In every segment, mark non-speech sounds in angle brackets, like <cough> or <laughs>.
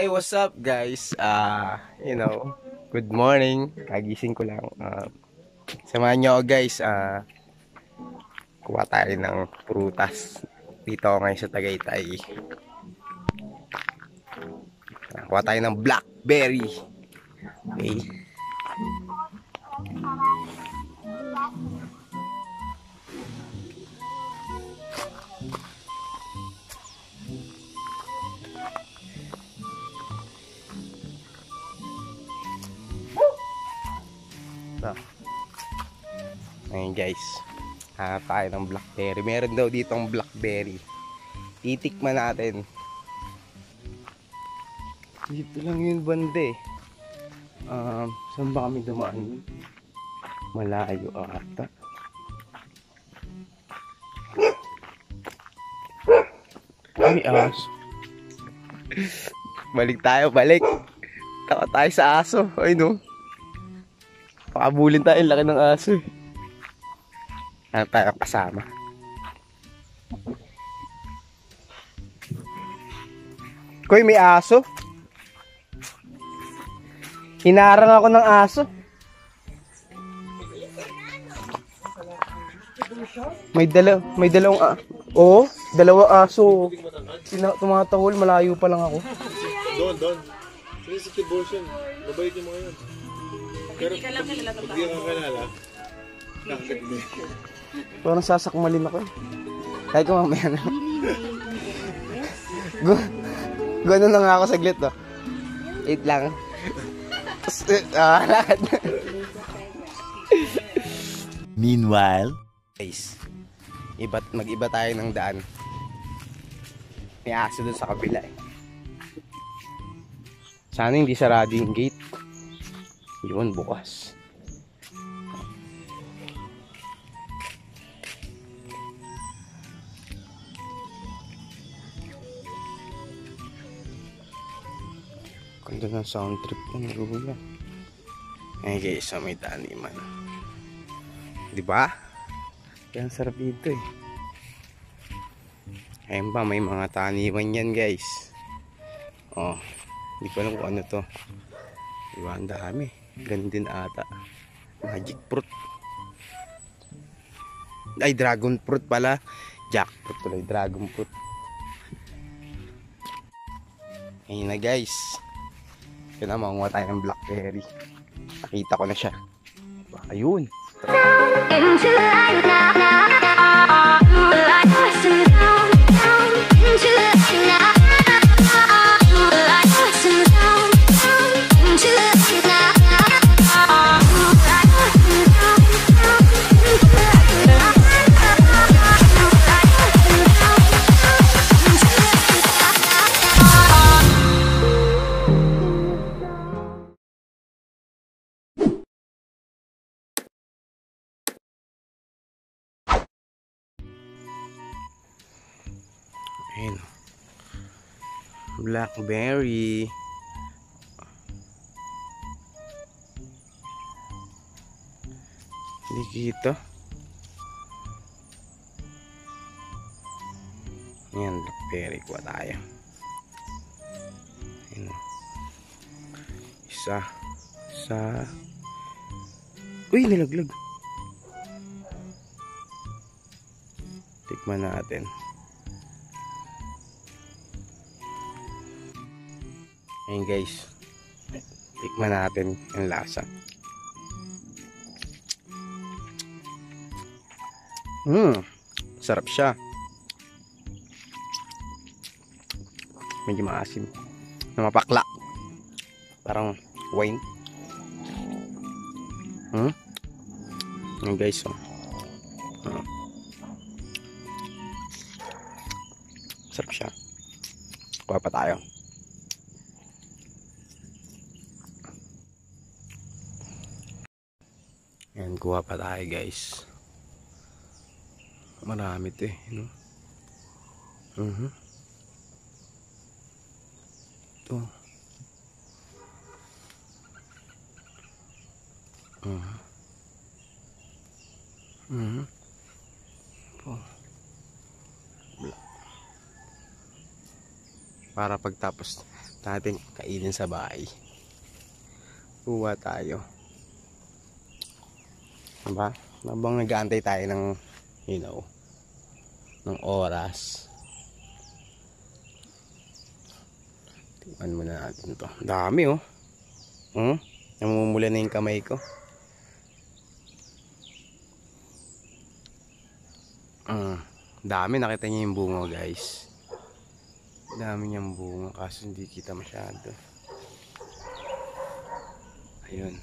Hey, what's up guys? Ah, you know, good morning. Kagising ko lang. Uh, samahan ako guys. Ah, kuha tayo ng prutas. Dito ako ngayon sa Tagaytay. Ah, kuha tayo ng blackberry. Okay. Guys. Hanap tayo ng blackberry. Meron daw ditong blackberry. Titikman natin. Dito lang yun bande. Um, saan ba kami dumaan? Malayo ata. Ay, aso. balik tayo, balik. Taka tayo sa aso. Ay, no. Pakabulin tayo, laki ng aso eh. Ano tayo kasama? Koy, may aso? Hinarang ako ng aso. May dala, may dalawang ah. Oo, dalawa aso. Tina, tumatahol, malayo pa lang ako. Doon, doon. Sensitive version. Babaitin mo ngayon. Pero pag hindi ka kalala, kakit mo. Parang sasakmalin ako eh. Kahit ko mamaya na. Gu Gano'n na nga ako saglit to. Wait lang. Tapos, Ah, lakad na. Meanwhile, Guys, iba't mag-iba tayo ng daan. May aso dun sa kabila eh. Sana hindi sarado yung gate. Yun, bukas. Ganda ng sound trip ko naguhula. Eh guys, sa may taniman. Di ba? Ang sarap dito eh. Ayun ba, may mga taniman yan guys. Oh, hindi ko alam kung ano to. Diba, ang dami. Ganun din ata. Magic fruit. Ay, dragon fruit pala. Jackfruit tuloy, dragon fruit. Ayun na guys. Ito na, makunga tayo ng blackberry. Nakita ko na siya. Ayun. Now, Blackberry. Hindi kita. Ayan, blackberry. Kuha tayo. Ayun. Isa. Isa. Uy, nilaglag. Tikman natin. Ayun guys. Tikman natin ang lasa. Hmm. Sarap siya. Medyo maasim. Na mapakla. Parang wine. Hmm? Ayun guys. Oh. Ah. Sarap siya. Kuha pa tayo. Ayan, kuha pa tayo guys. Marami to eh. No? Mhm. Ito. Mhm. Mhm. Ito. Bla- para pagtapos natin kainin sa bahay. Kuha tayo. Diba? Habang nag-aantay tayo ng, you know, ng oras. Tingnan muna natin to. Dami oh. Hmm? Namumula na yung kamay ko. Ah, dami nakita niyo yung bunga guys. Dami niyang bunga kaso hindi kita masyado. Ayun.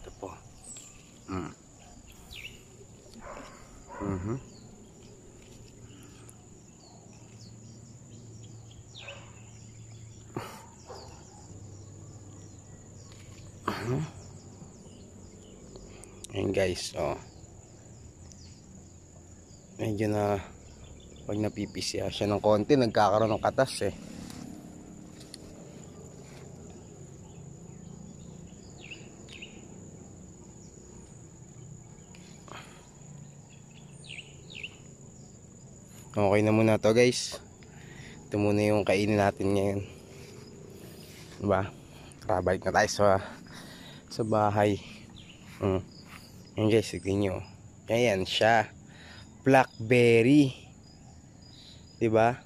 Ito po. Mm. Mhm. Mhm. Ayun guys, oh. Medyo na pag napipisya siya ng konti, nagkakaroon ng katas eh. Okay na muna to guys. Ito muna yung kainin natin ngayon. Diba? Tara, balik na tayo sa sa bahay. Hmm. Yan guys, tignan nyo. Ayan siya. Blackberry. Diba?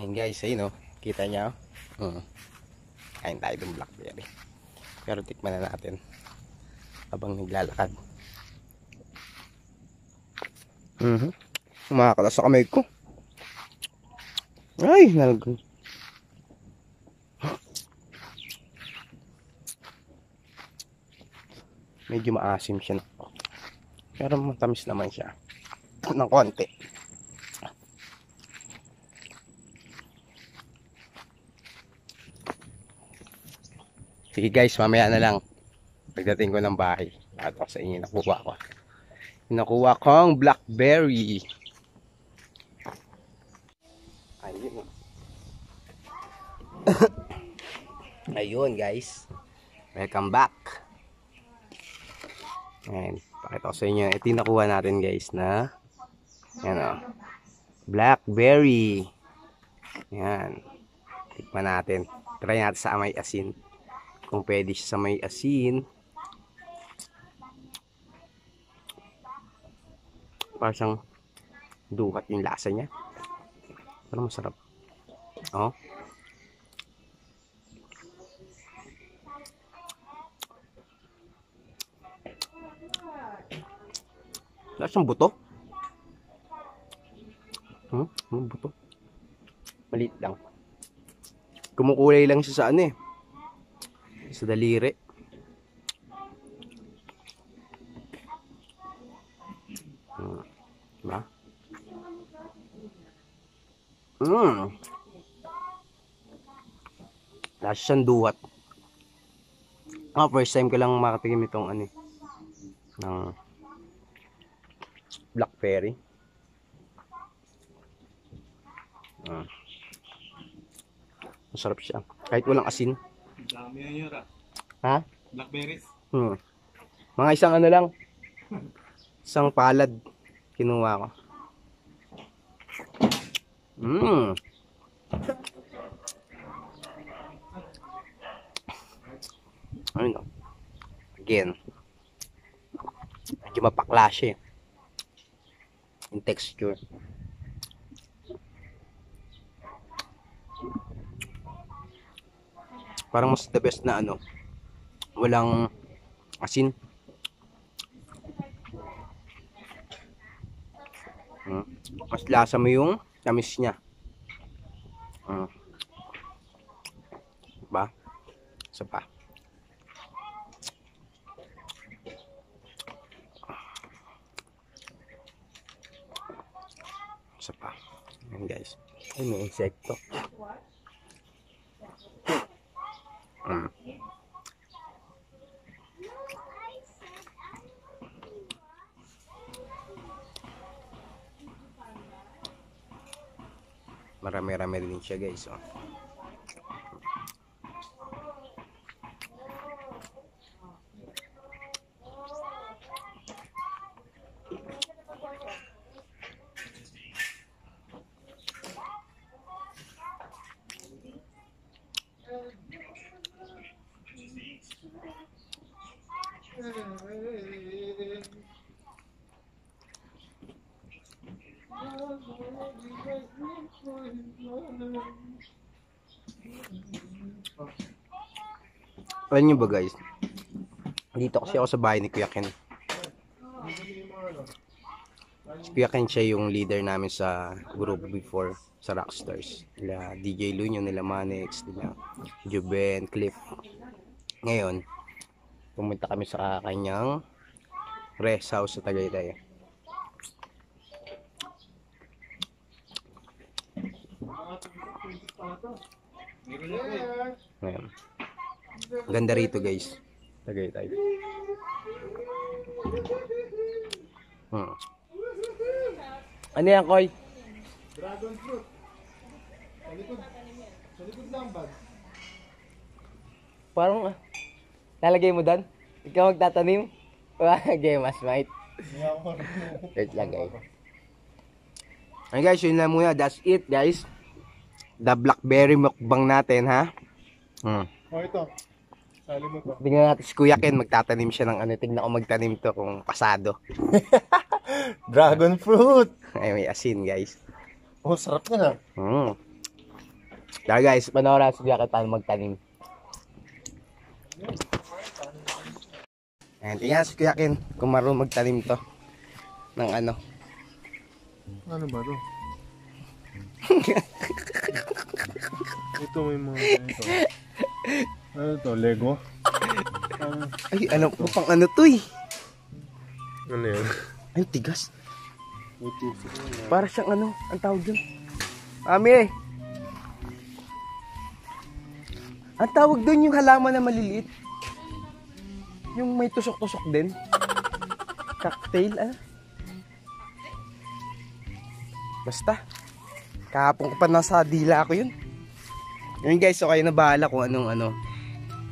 Ayan guys, ayun oh. Kita niya oh. Hmm. Kain tayo ng blackberry. Pero tikman na natin. Habang naglalakad. Mhm. Kumakalas sa kamay ko. Ay, nalag. Medyo maasim siya. Pero matamis naman siya. Ng konti. Sige guys, mamaya na lang. Pagdating ko ng bahay. At sa inyo nakuha ko. Nakuha kong blackberry. Ayun. <laughs> Ayun guys. Welcome back. Ayan. Pakita ko sa inyo. Ito yung nakuha natin guys na yan o. Blackberry. Yan. Tikman natin. Try natin sa may asin. Kung pwede siya sa may asin. Parang duhat yung lasa niya. Parang masarap. Oh. Wala siyang buto. Hmm? Ano buto? Maliit lang. Kumukulay lang siya sa ano eh. Sa daliri. Hmm. Diba? Hmm. Lasa siyang duwat. Ah, first time ko lang makatikim itong ano eh, ng blackberry. Ah. Masarap siya. Kahit walang asin. Dami yan yun, ah. Ha? Blackberries. Hmm. Mga isang ano lang. <laughs> Isang palad. Kinuha ko. Mmm. Ayun o. Again. Medyo mapakla siya eh. Yung texture. Parang mas the best na ano. Walang asin. Hmm. Mas lasa mo yung tamis niya. Hmm. Diba? Isa pa. Isa pa. Ayan guys. Ay, may insekto. Hmm. Marami-rami din siya guys. Oh. Alam nyo ba guys? Dito kasi ako sa bahay ni Kuya Ken. Si Kuya Ken siya yung leader namin sa group before sa Rockstars. Nila DJ Lunyo, nila Manex, nila Juben, Cliff. Ngayon, pumunta kami sa kanyang rest house sa Tagaytay. Ngayon. Ganda rito guys. Tagaytay. Hmm. Ano yan, Koy? Dragon fruit. Sa likod. Sa likod lang bag. Parang, ah, lalagay mo doon? Ikaw magtatanim? <laughs> Wage, mas mate. Wait lang, guys. Ay guys, yun lang muna. That's it, guys. The blackberry mukbang natin, ha? Hmm. Oh, ito. Sali mo to. Tingnan natin si Kuya Ken, magtatanim siya ng ano. Tingnan ko magtanim to kung pasado. <laughs> Dragon fruit. Ay, may asin, guys. Oh, sarap na. Hmm. Dahil guys, panoorin si Kuya Ken paano magtanim. Ayan, tingnan si Kuya Ken kung marunong magtanim to. Ng ano. Ano ba to? <laughs> ito may mga ito. Ano to? Lego? Ano, Ay, alam ko pang ano to eh. ano yun? Ay, tigas. Para siyang ano, ang tawag dun. Mami! Ang tawag dun yung halaman na maliliit. Yung may tusok-tusok din. Cocktail, ah. Basta. Kahapon ko pa nasa dila ko yun. Yun guys, so kayo na bahala kung anong ano.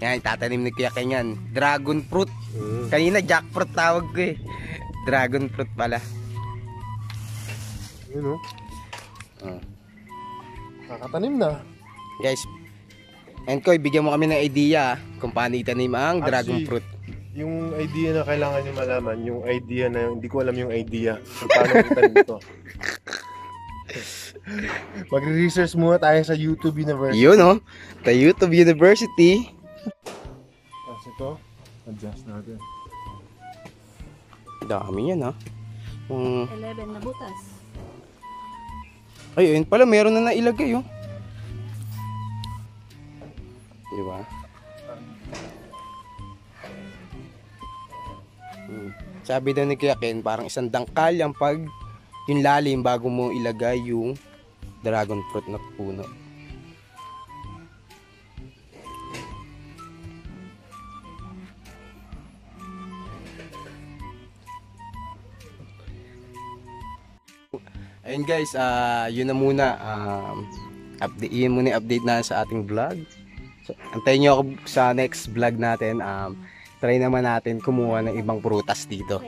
Yan, tatanim ni Kuya Kenyan. Dragon fruit. Mm. Kanina jackfruit tawag ko eh. Dragon fruit pala. Yun oh. Oh. Nakatanim na. Guys, and Koy, bigyan mo kami ng idea ah, kung paano itanim ang dragon Actually, fruit. Yung idea na kailangan nyo malaman, yung idea na hindi ko alam yung idea kung paano itanim ito. <laughs> <laughs> Magre-research muna tayo sa YouTube University. Yun oh, the YouTube University. Tapos ito, adjust natin. Dami yan ha. Um, 11 na butas. ay, ayun pala, meron na nailagay oh. Di ba? Hmm. Sabi daw ni Kuya Ken, parang isang dangkal yung pag yung lalim bago mo ilagay yung dragon fruit na puno. Ayun guys, ah yun na muna. Um, update, yun muna update na sa ating vlog. So, antayin nyo ako sa next vlog natin. Um, try naman natin kumuha ng ibang prutas dito.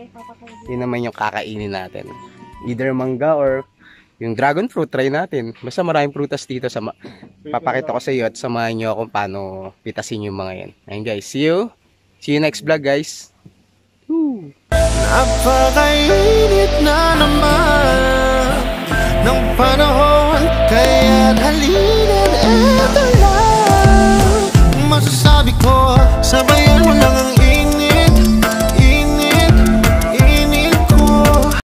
Yun naman yung kakainin natin. Either mangga or yung dragon fruit, try natin. Basta maraming prutas dito. Sa papakita ko sa iyo at samahan nyo kung paano pitasin yung mga yan. Ayun guys, see you. See you next vlog guys. Woo! Napakainit na naman ng panahon Kaya halina eto lang Masasabi ko sabay